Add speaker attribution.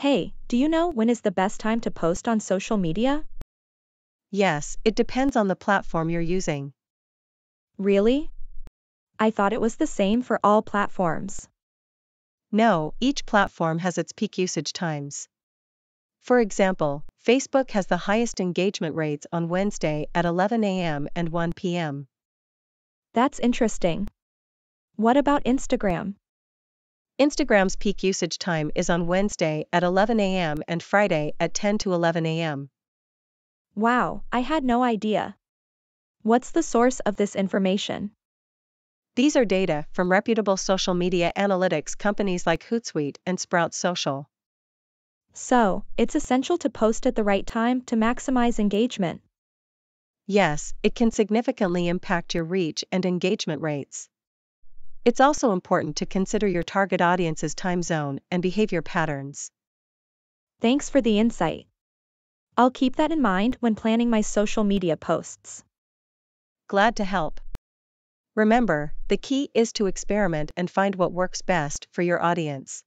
Speaker 1: Hey, do you know when is the best time to post on social media?
Speaker 2: Yes, it depends on the platform you're using.
Speaker 1: Really? I thought it was the same for all platforms.
Speaker 2: No, each platform has its peak usage times. For example, Facebook has the highest engagement rates on Wednesday at 11 a.m. and 1 p.m.
Speaker 1: That's interesting. What about Instagram?
Speaker 2: Instagram's peak usage time is on Wednesday at 11 a.m. and Friday at 10 to 11 a.m.
Speaker 1: Wow, I had no idea. What's the source of this information?
Speaker 2: These are data from reputable social media analytics companies like Hootsuite and Sprout Social.
Speaker 1: So, it's essential to post at the right time to maximize engagement.
Speaker 2: Yes, it can significantly impact your reach and engagement rates. It's also important to consider your target audience's time zone and behavior patterns.
Speaker 1: Thanks for the insight. I'll keep that in mind when planning my social media posts.
Speaker 2: Glad to help. Remember, the key is to experiment and find what works best for your audience.